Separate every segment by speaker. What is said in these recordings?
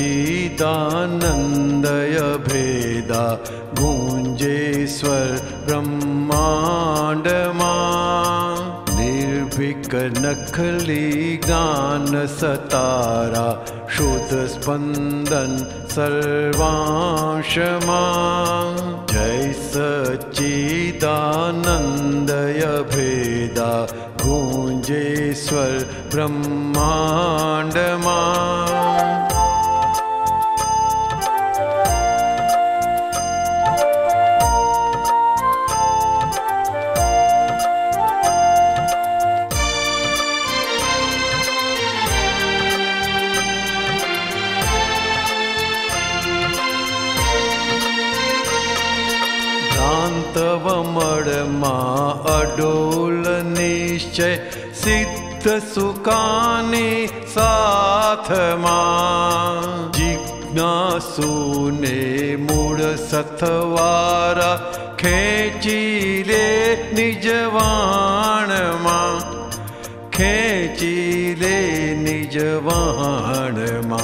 Speaker 1: सच्चिदानन्दय भेदा गुञ्जेश्वर ब्रह्माण्डमा। निर्भिकनखली गानसतारा शुद्धस्पन्दन् सर्वांशमा। जय सच्चिदानन्दय भेदा गुञ्जेश्वर ब्रह्माण्डमा भ्रान्तवमडमा अडोल निश्चय सिद्ध सुकानि साथमा जिज्ञासुने मूढ सथवारा खेचिले निजवाणमा खेचिले निजवाणमा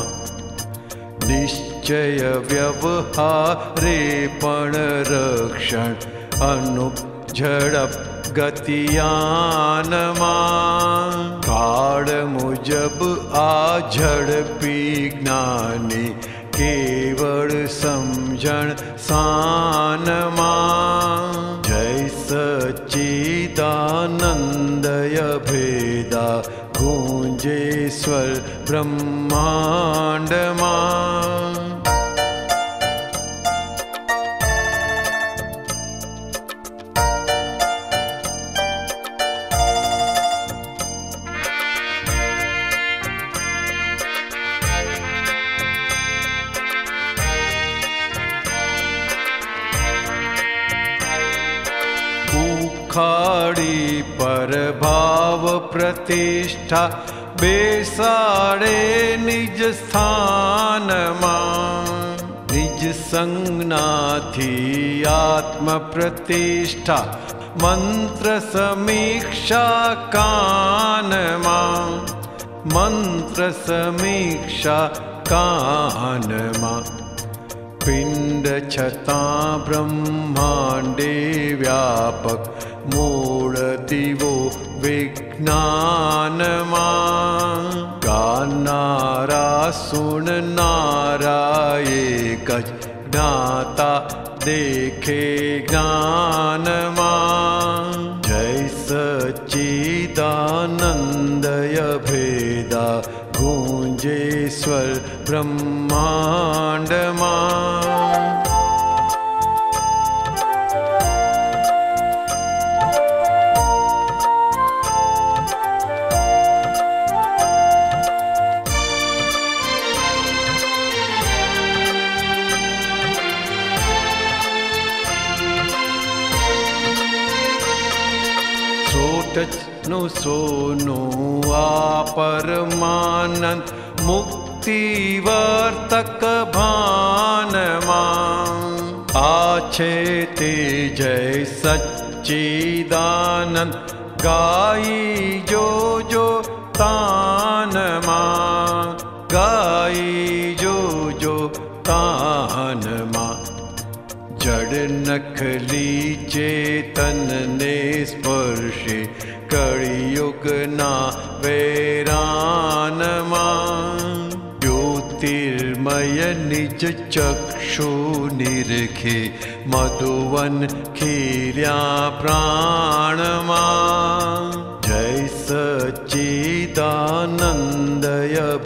Speaker 1: निश्चय व्यवहारे पण रक्षण अनुझडप गतियानमा काळ मुजब आ झडपी ज्ञानी केवळ समझण सानमा जय सच्चिदानन्दय भेदा गुञ्जेश्वर ब्रह्माण्डमा उखाड़ी पर भाव प्रतिष्ठा बेसाड़े निज स्थान निज संज्ञा थी आत्म प्रतिष्ठा मंत्र समीक्षा कान मंत्र समीक्षा कान पिण्ड छता ब्रह्माण्डे व्यापक मूढदिवो विज्ञानमा गानारा सुननारा एकज ज्ञाता देखे ज्ञानमा। जय सच्चिदानन्दय भेदा गुञ्जेश्वर ब्रह्माण्डमा नु सोनु आपरमानन्द मुक्तिवर्तक भानमा आछे ते जय सच्चिदानन्द गाई जो जो तानमा गाई जो जो तानमा। जड नखली चेतन ने स्पर्शे कलियुगना वैरानमा ज्योतिर्मय निज चक्षु निरखे मधुवन खीर्या प्राणमा। जय सच्चिदानन्दय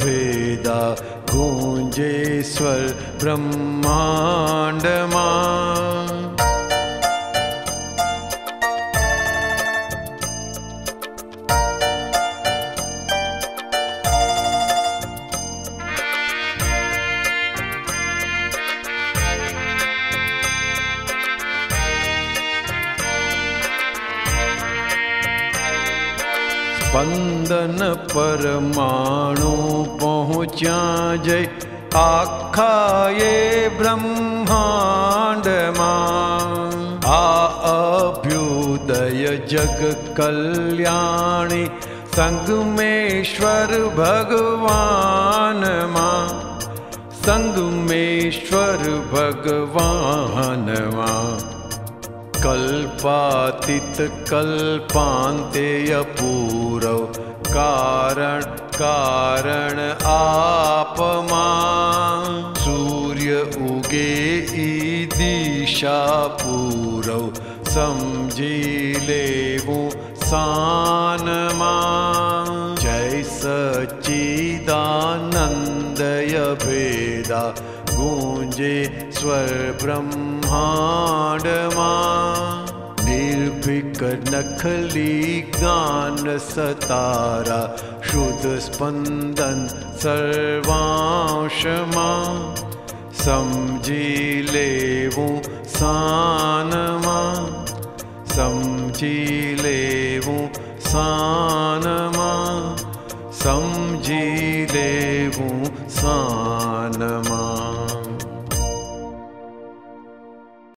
Speaker 1: भेदा गुञ्जेश्वर ब्रह्माण्डमा स्पन्दन परमाणु पहुँचा जय। आखा ये आ अभ्युदय जग कल्याणि संगमेश्वर भगवान माँ संगमेश्वर भगवानवा कल्पातीत कल्पान्तेयपूरौ कारण कारण आपमा। सूर्य उगे ईदिशा पूरौ। समझी लेवु सानमा। जय सच्चिदानन्दय भेदा गूञ्जे स्वरब्रह्माण्डमा निर्भीक नखली गान सतारा, शुद्ध स्पन्दन सर्वांशमा। समझी लेवु सानमा। समझी लेवु सानमा। समझी लेवु सानमा